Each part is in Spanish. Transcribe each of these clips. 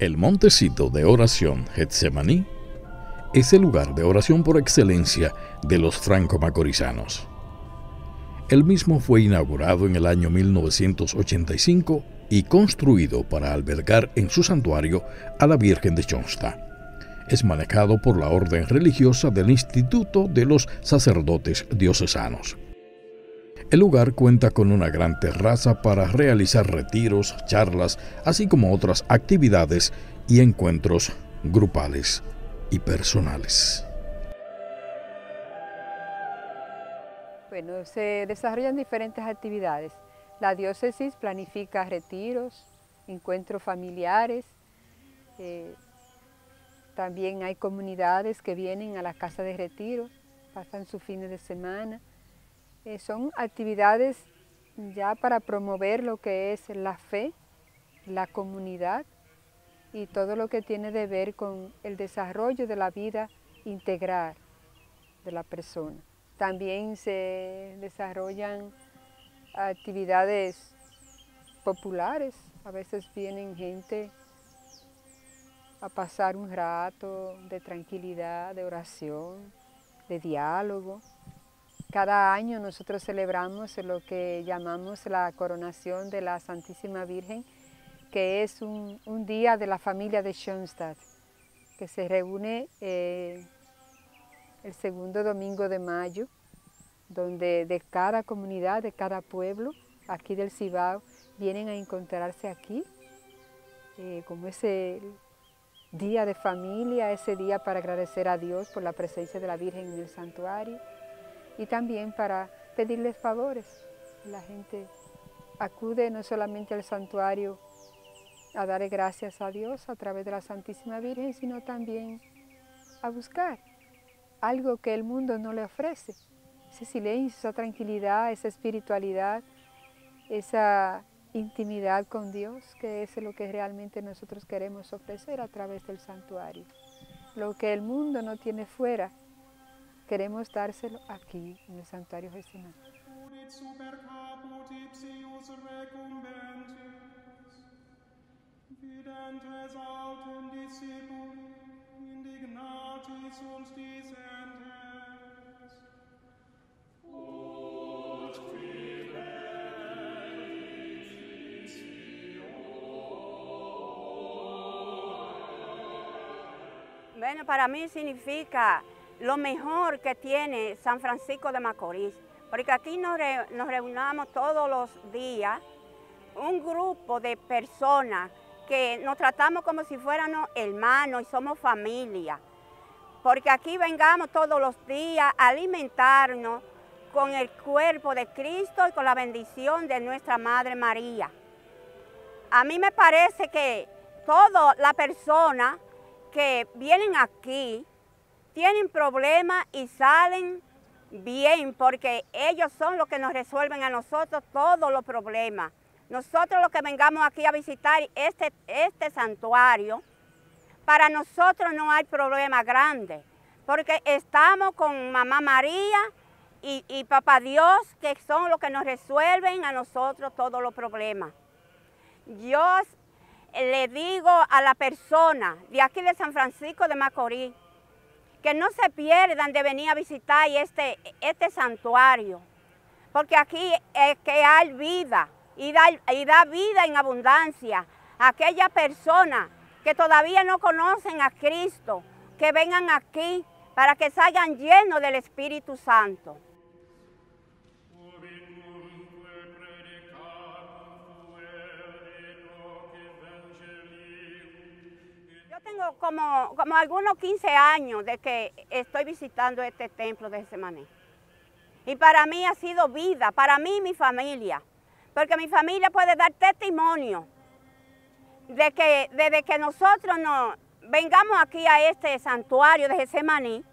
El montecito de oración Getsemaní es el lugar de oración por excelencia de los franco-macorizanos. El mismo fue inaugurado en el año 1985 y construido para albergar en su santuario a la Virgen de Chonsta. Es manejado por la orden religiosa del Instituto de los Sacerdotes Diocesanos. El lugar cuenta con una gran terraza para realizar retiros, charlas, así como otras actividades y encuentros grupales y personales. Bueno, se desarrollan diferentes actividades. La diócesis planifica retiros, encuentros familiares. Eh, también hay comunidades que vienen a la casa de retiro, pasan sus fines de semana. Eh, son actividades ya para promover lo que es la fe, la comunidad y todo lo que tiene que ver con el desarrollo de la vida integral de la persona. También se desarrollan actividades populares, a veces vienen gente a pasar un rato de tranquilidad, de oración, de diálogo. Cada año nosotros celebramos lo que llamamos la coronación de la Santísima Virgen, que es un, día de la familia de Schoenstatt, que se reúne eh, el segundo domingo de mayo, donde de cada comunidad, de cada pueblo, aquí del Cibao, vienen a encontrarse aquí, eh, como ese día de familia, ese día para agradecer a Dios por la presencia de la Virgen en el santuario y también para pedirles favores. La gente acude no solamente al santuario a dar gracias a Dios a través de la Santísima Virgen, sino también a buscar algo que el mundo no le ofrece. Ese silencio, esa tranquilidad, esa espiritualidad, esa intimidad con Dios, que es lo que realmente nosotros queremos ofrecer a través del santuario. Lo que el mundo no tiene fuera, Queremos dárselo aquí, en el santuario Gestional. Bueno, para mí significa lo mejor que tiene San Francisco de Macorís, porque aquí nos, reunamos todos los días, un grupo de personas que nos tratamos como si fuéramos hermanos y somos familia, porque aquí vengamos todos los días a alimentarnos con el cuerpo de Cristo y con la bendición de nuestra Madre María. A mí me parece que todas las personas que vienen aquí tienen problemas y salen bien porque ellos son los que nos resuelven a nosotros todos los problemas. Nosotros los que vengamos aquí a visitar este, este santuario, para nosotros no hay problema grande, porque estamos con Mamá María y, y Papá Dios, que son los que nos resuelven a nosotros todos los problemas. Yo le digo a la persona de aquí de San Francisco de Macorís, que no se pierdan de venir a visitar este, este santuario, porque aquí es que hay vida y da, y da vida en abundancia a aquellas personas que todavía no conocen a Cristo, que vengan aquí para que salgan llenos del Espíritu Santo. Tengo como, como algunos 15 años de que estoy visitando este templo de Semané. Y para mí ha sido vida, para mí y mi familia. Porque mi familia puede dar testimonio de que desde que nosotros nos vengamos aquí a este santuario de Getsemaní,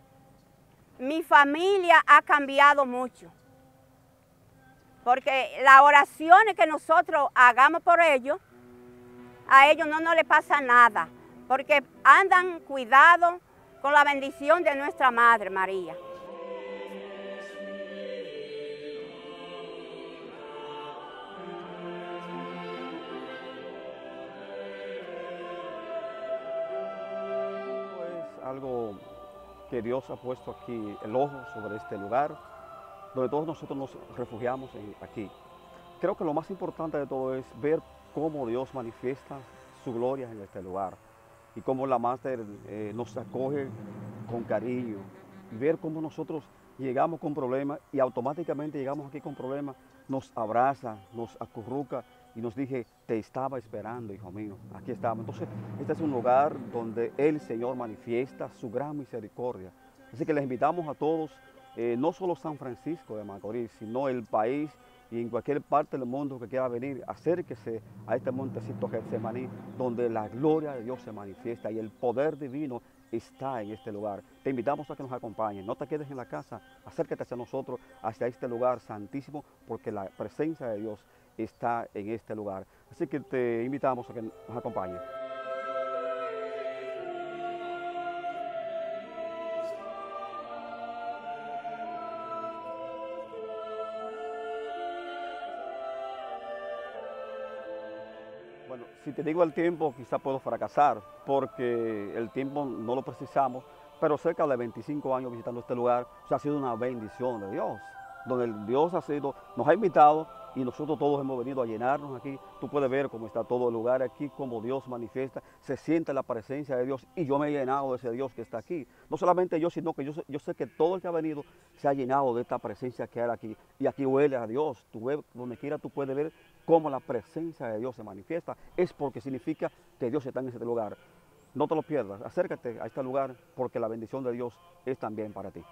mi familia ha cambiado mucho. Porque las oraciones que nosotros hagamos por ellos, a ellos no nos les pasa nada porque andan cuidados con la bendición de nuestra Madre María. algo que Dios ha puesto aquí el ojo sobre este lugar, donde todos nosotros nos refugiamos aquí. Creo que lo más importante de todo es ver cómo Dios manifiesta su gloria en este lugar y cómo la Máster eh, nos acoge con cariño, ver cómo nosotros llegamos con problemas y automáticamente llegamos aquí con problemas, nos abraza, nos acurruca y nos dije, te estaba esperando, hijo mío, aquí estamos. Entonces, este es un lugar donde el Señor manifiesta su gran misericordia. Así que les invitamos a todos, eh, no solo San Francisco de Macorís, sino el país y en cualquier parte del mundo que quiera venir, acérquese a este montecito Getsemaní, donde la gloria de Dios se manifiesta y el poder divino está en este lugar. Te invitamos a que nos acompañes. No te quedes en la casa, acércate hacia nosotros, hacia este lugar santísimo, porque la presencia de Dios está en este lugar. Así que te invitamos a que nos acompañes. Si te digo el tiempo, quizá puedo fracasar, porque el tiempo no lo precisamos, pero cerca de 25 años visitando este lugar, o ha sido una bendición de Dios, donde Dios ha sido, nos ha invitado y nosotros todos hemos venido a llenarnos aquí. Tú puedes ver cómo está todo el lugar aquí, cómo Dios manifiesta, se siente la presencia de Dios y yo me he llenado de ese Dios que está aquí. No solamente yo, sino que yo, yo sé que todo el que ha venido se ha llenado de esta presencia que hay aquí y aquí huele a Dios. Tú donde quiera tú puedes ver cómo la presencia de Dios se manifiesta. Es porque significa que Dios está en ese lugar. No te lo pierdas, acércate a este lugar porque la bendición de Dios es también para ti.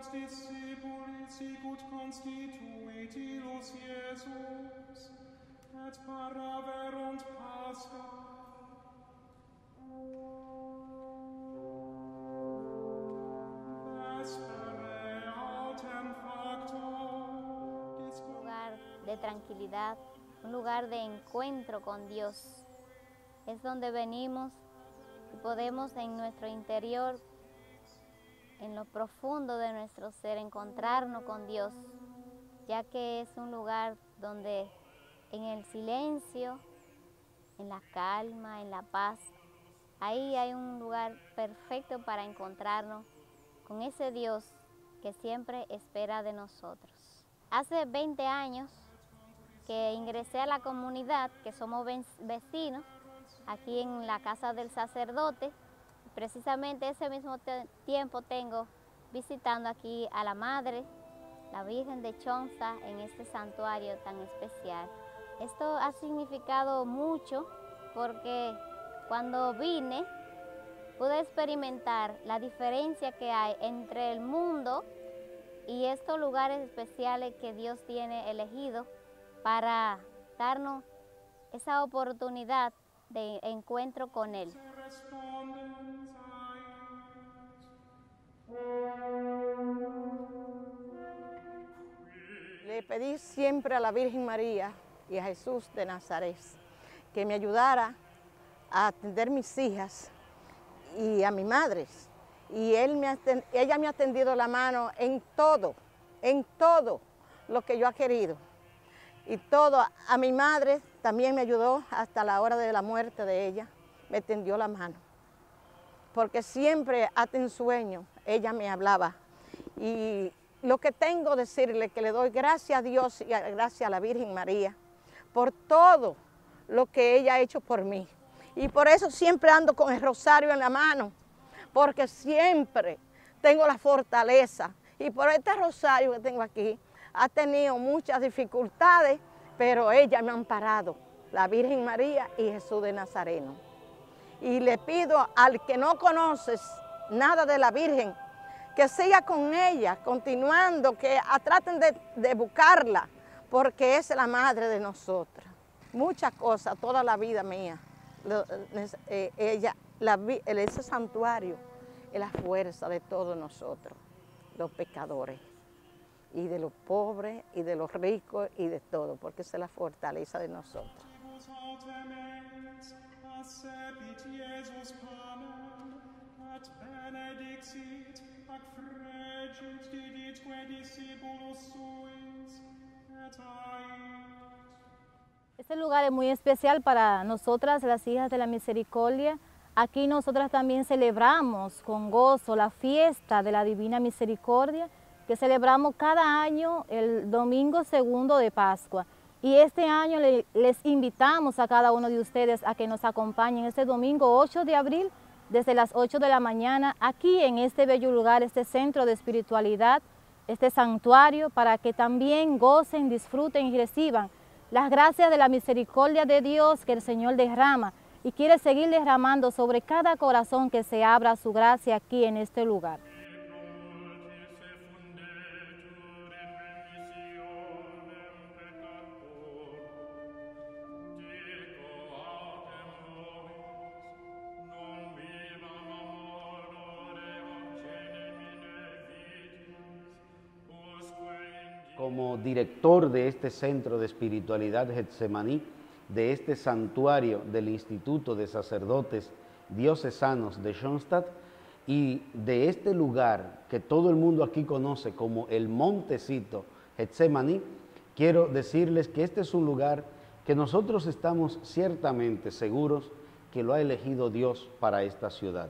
Sacerdotes discipulis sicut constituit Iesus, et paraverunt Pascha. De tranquilidad, un lugar de encuentro con Dios. Es donde venimos y podemos en nuestro interior en lo profundo de nuestro ser, encontrarnos con Dios, ya que es un lugar donde en el silencio, en la calma, en la paz, ahí hay un lugar perfecto para encontrarnos con ese Dios que siempre espera de nosotros. Hace 20 años que ingresé a la comunidad, que somos vecinos, aquí en la casa del sacerdote, Precisamente ese mismo tiempo tengo visitando aquí a la Madre, la Virgen de Chonza, en este santuario tan especial. Esto ha significado mucho porque cuando vine pude experimentar la diferencia que hay entre el mundo y estos lugares especiales que Dios tiene elegido para darnos esa oportunidad de encuentro con Él. Le pedí siempre a la Virgen María y a Jesús de Nazaret que me ayudara a atender mis hijas y a mi madre. Y él me ella me ha tendido la mano en todo, en todo lo que yo ha querido. Y todo, a mi madre también me ayudó hasta la hora de la muerte de ella, me tendió la mano. Porque siempre hasta en sueño ella me hablaba. Y lo que tengo decirle que le doy gracias a Dios y gracias a la Virgen María por todo lo que ella ha hecho por mí. Y por eso siempre ando con el rosario en la mano, porque siempre tengo la fortaleza. Y por este rosario que tengo aquí, ha tenido muchas dificultades, pero ella me ha amparado, la Virgen María y Jesús de Nazareno. Y le pido al que no conoces nada de la Virgen, que siga con ella, continuando, que traten de, buscarla, porque es la madre de nosotras. Muchas cosas, toda la vida mía, eh, ella, ese santuario es la fuerza de todos nosotros, los pecadores, y de los pobres, y de los ricos, y de todo, porque es la fortaleza de nosotros. Este lugar es muy especial para nosotras, las hijas de la misericordia. Aquí nosotras también celebramos con gozo la fiesta de la Divina Misericordia que celebramos cada año el domingo segundo de Pascua. Y este año les invitamos a cada uno de ustedes a que nos acompañen este domingo 8 de abril desde las 8 de la mañana aquí en este bello lugar, este centro de espiritualidad, este santuario, para que también gocen, disfruten y reciban las gracias de la misericordia de Dios que el Señor derrama y quiere seguir derramando sobre cada corazón que se abra su gracia aquí en este lugar. Director de este centro de espiritualidad Getsemaní, de este santuario del Instituto de Sacerdotes Diocesanos de Schoenstatt y de este lugar que todo el mundo aquí conoce como el Montecito Getsemaní, quiero decirles que este es un lugar que nosotros estamos ciertamente seguros que lo ha elegido Dios para esta ciudad.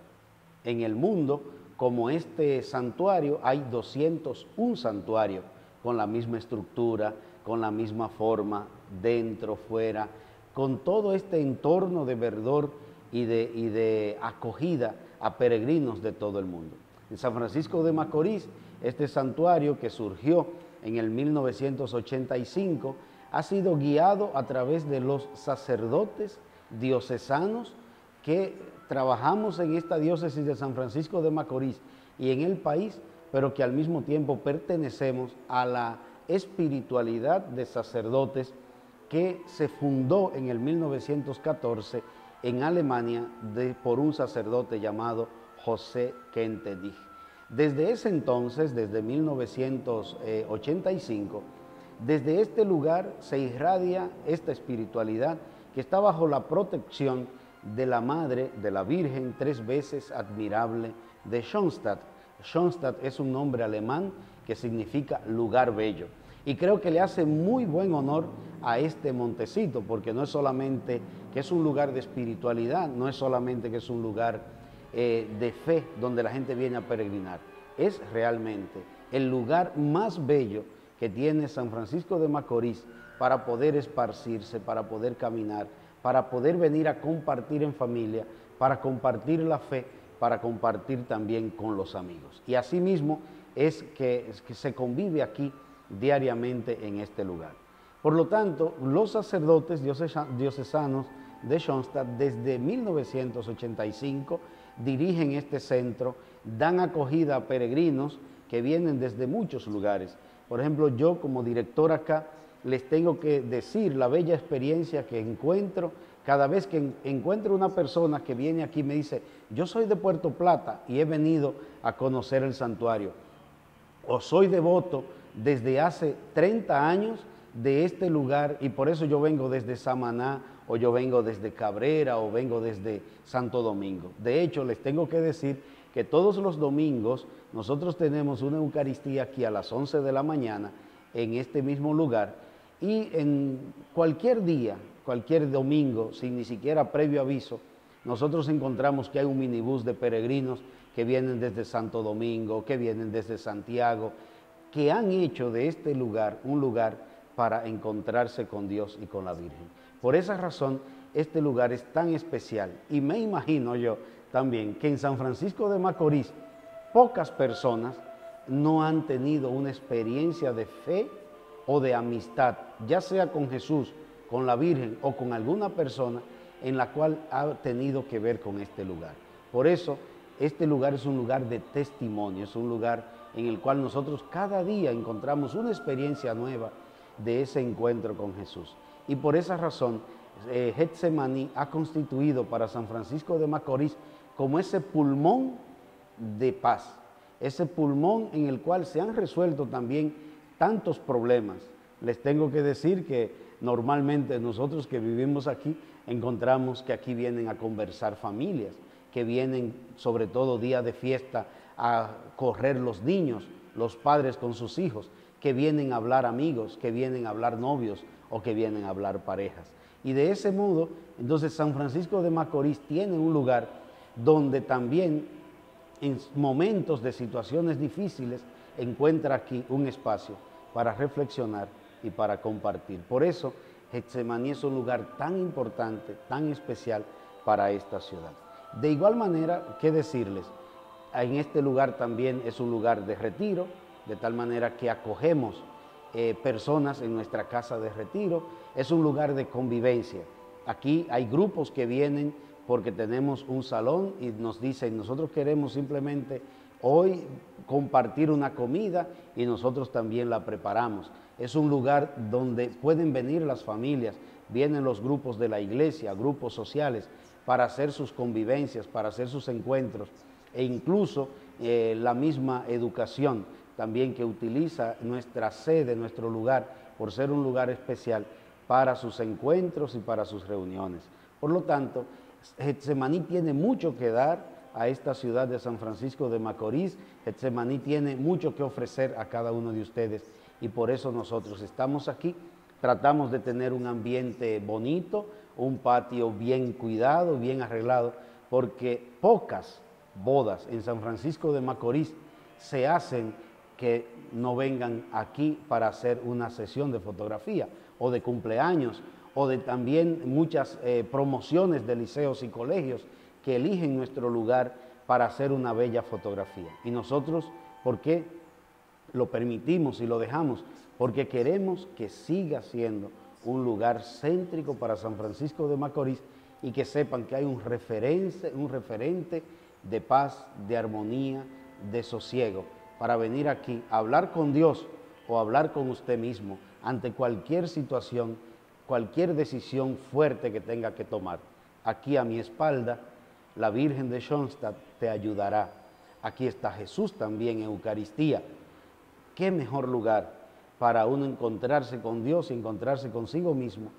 En el mundo, como este santuario, hay 201 santuarios con la misma estructura, con la misma forma, dentro, fuera, con todo este entorno de verdor y de, y de acogida a peregrinos de todo el mundo. En San Francisco de Macorís, este santuario que surgió en el 1985 ha sido guiado a través de los sacerdotes diocesanos que trabajamos en esta diócesis de San Francisco de Macorís y en el país pero que al mismo tiempo pertenecemos a la espiritualidad de sacerdotes que se fundó en el 1914 en Alemania por un sacerdote llamado José Kentenich. Desde ese entonces, desde 1985, desde este lugar se irradia esta espiritualidad que está bajo la protección de la Madre, de la Virgen, tres veces admirable de Schoenstatt, Schoenstatt es un nombre alemán que significa lugar bello. Y creo que le hace muy buen honor a este montecito, porque no es solamente que es un lugar de espiritualidad, no es solamente que es un lugar eh, de fe donde la gente viene a peregrinar, es realmente el lugar más bello que tiene San Francisco de Macorís para poder esparcirse, para poder caminar, para poder venir a compartir en familia, para compartir la fe para compartir también con los amigos. Y asimismo es que, es que se convive aquí diariamente en este lugar. Por lo tanto, los sacerdotes diocesanos de Schoenstatt desde 1985 dirigen este centro, dan acogida a peregrinos que vienen desde muchos lugares. Por ejemplo, yo como director acá les tengo que decir la bella experiencia que encuentro cada vez que encuentro una persona que viene aquí me dice, yo soy de Puerto Plata y he venido a conocer el santuario, o soy devoto desde hace 30 años de este lugar y por eso yo vengo desde Samaná o yo vengo desde Cabrera o vengo desde Santo Domingo. De hecho, les tengo que decir que todos los domingos nosotros tenemos una Eucaristía aquí a las 11 de la mañana en este mismo lugar y en cualquier día cualquier domingo, sin ni siquiera previo aviso, nosotros encontramos que hay un minibús de peregrinos que vienen desde Santo Domingo, que vienen desde Santiago, que han hecho de este lugar un lugar para encontrarse con Dios y con la Virgen. Por esa razón, este lugar es tan especial. Y me imagino yo también que en San Francisco de Macorís, pocas personas no han tenido una experiencia de fe o de amistad, ya sea con Jesús con la Virgen o con alguna persona en la cual ha tenido que ver con este lugar. Por eso, este lugar es un lugar de testimonio, es un lugar en el cual nosotros cada día encontramos una experiencia nueva de ese encuentro con Jesús. Y por esa razón, eh, ha constituido para San Francisco de Macorís como ese pulmón de paz, ese pulmón en el cual se han resuelto también tantos problemas. Les tengo que decir que Normalmente nosotros que vivimos aquí encontramos que aquí vienen a conversar familias, que vienen sobre todo día de fiesta a correr los niños, los padres con sus hijos, que vienen a hablar amigos, que vienen a hablar novios o que vienen a hablar parejas. Y de ese modo, entonces San Francisco de Macorís tiene un lugar donde también en momentos de situaciones difíciles encuentra aquí un espacio para reflexionar y para compartir. Por eso, Getsemaní es un lugar tan importante, tan especial para esta ciudad. De igual manera, ¿qué decirles? En este lugar también es un lugar de retiro, de tal manera que acogemos eh, personas en nuestra casa de retiro. Es un lugar de convivencia. Aquí hay grupos que vienen porque tenemos un salón y nos dicen, nosotros queremos simplemente hoy compartir una comida y nosotros también la preparamos. Es un lugar donde pueden venir las familias, vienen los grupos de la iglesia, grupos sociales, para hacer sus convivencias, para hacer sus encuentros e incluso eh, la misma educación también que utiliza nuestra sede, nuestro lugar, por ser un lugar especial para sus encuentros y para sus reuniones. Por lo tanto, Getsemaní tiene mucho que dar a esta ciudad de San Francisco de Macorís. Getsemaní tiene mucho que ofrecer a cada uno de ustedes y por eso nosotros estamos aquí. Tratamos de tener un ambiente bonito, un patio bien cuidado, bien arreglado, porque pocas bodas en San Francisco de Macorís se hacen que no vengan aquí para hacer una sesión de fotografía o de cumpleaños o de también muchas eh, promociones de liceos y colegios que eligen nuestro lugar para hacer una bella fotografía. Y nosotros, ¿por qué lo permitimos y lo dejamos? Porque queremos que siga siendo un lugar céntrico para San Francisco de Macorís y que sepan que hay un referente, un referente de paz, de armonía, de sosiego, para venir aquí a hablar con Dios o hablar con usted mismo ante cualquier situación, cualquier decisión fuerte que tenga que tomar. Aquí a mi espalda, la Virgen de Schoenstatt te ayudará. Aquí está Jesús también en Eucaristía. ¿Qué mejor lugar para uno encontrarse con Dios y encontrarse consigo mismo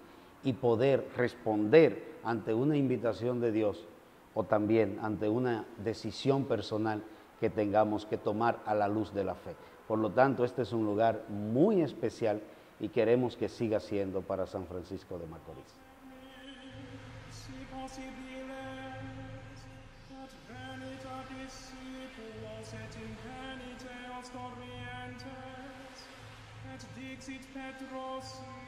y poder responder ante una invitación de Dios o también ante una decisión personal que tengamos que tomar a la luz de la fe. Por lo tanto, este es un lugar muy especial y queremos que siga siendo para San Francisco de Macorís. et in penite oscorientes, et dixit Petrosi,